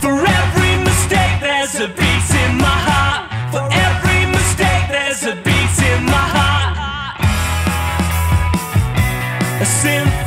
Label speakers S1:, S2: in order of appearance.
S1: For every mistake, there's a beat in my heart. For every mistake, there's a beat in my heart. A symphony.